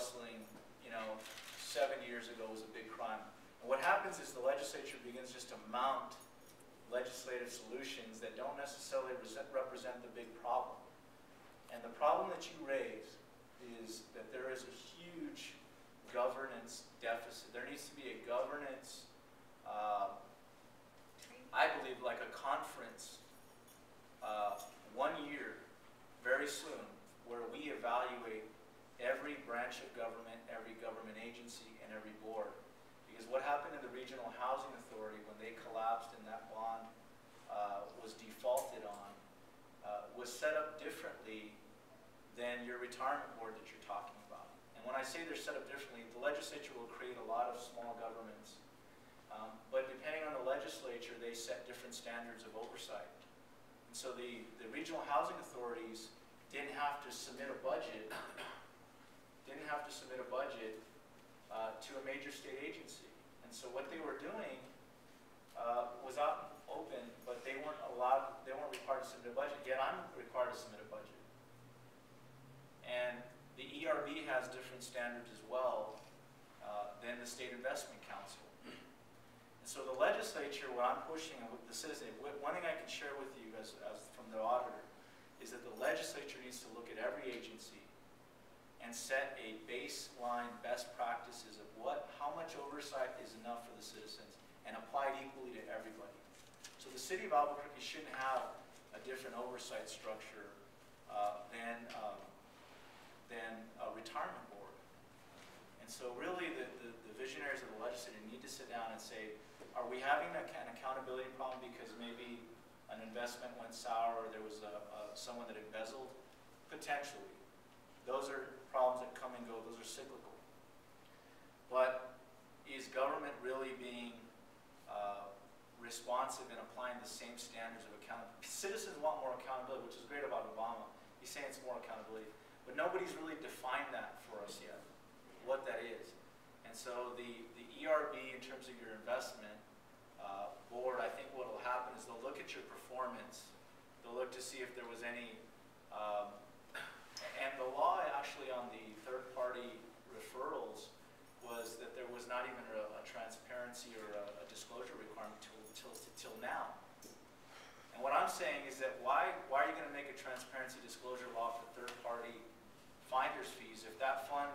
rustling, you know, seven years ago was a big crime. And what happens is the legislature begins just to mount legislative solutions that don't necessarily represent the big problem. And the problem that you raise is that there is a huge governance deficit. There needs to be a governance, uh, I believe, like a conference, uh, one year, very soon, where we evaluate every branch of government, every government agency, and every board. Because what happened in the Regional Housing Authority when they collapsed and that bond uh, was defaulted on uh, was set up differently than your retirement board that you're talking about. And when I say they're set up differently, the legislature will create a lot of small governments. Um, but depending on the legislature, they set different standards of oversight. And so the, the regional housing authorities didn't have to submit a budget, didn't have to submit a budget uh, to a major state agency. And so what they were doing uh, was out open, but they weren't allowed, they weren't required to submit a budget. Yet I'm required to submit a budget. And the ERB has different standards as well uh, than the State Investment Council. And so the legislature, what I'm pushing, and the citizen, one thing I can share with you as, as from the auditor, is that the legislature needs to look at every agency and set a baseline best practices of what, how much oversight is enough for the citizens and apply it equally to everybody. So the city of Albuquerque shouldn't have a different oversight structure uh, than, um, than a retirement board. And so really the, the, the visionaries of the legislature need to sit down and say, are we having a, an accountability problem because maybe an investment went sour or there was a, a, someone that embezzled? Potentially. Those are problems that come and go. Those are cyclical. But is government really being uh, responsive in applying the same standards of accountability? Citizens want more accountability, which is great about Obama. He's saying it's more accountability. But nobody's really defined that for us yet, what that is. And so the, the ERB, in terms of your investment uh, board, I think what will happen is they'll look at your performance. They'll look to see if there was any um, and the law actually on the third-party referrals was that there was not even a, a transparency or a, a disclosure requirement till, till, till now. And what I'm saying is that why, why are you going to make a transparency disclosure law for third-party finder's fees? If that fund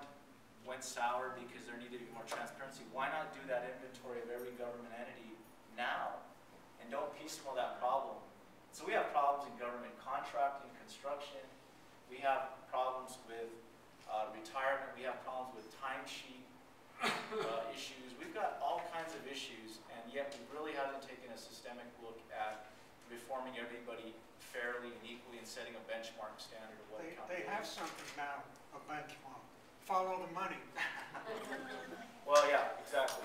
went sour because there needed to be more transparency, why not do that inventory of every government entity now? And don't piecemeal that problem. So we have problems in government contracting, construction. We have problems with uh, retirement. We have problems with timesheet uh, issues. We've got all kinds of issues, and yet we really haven't taken a systemic look at reforming everybody fairly and equally and setting a benchmark standard of what They, they have something now, a benchmark. Follow the money. Well, yeah, exactly.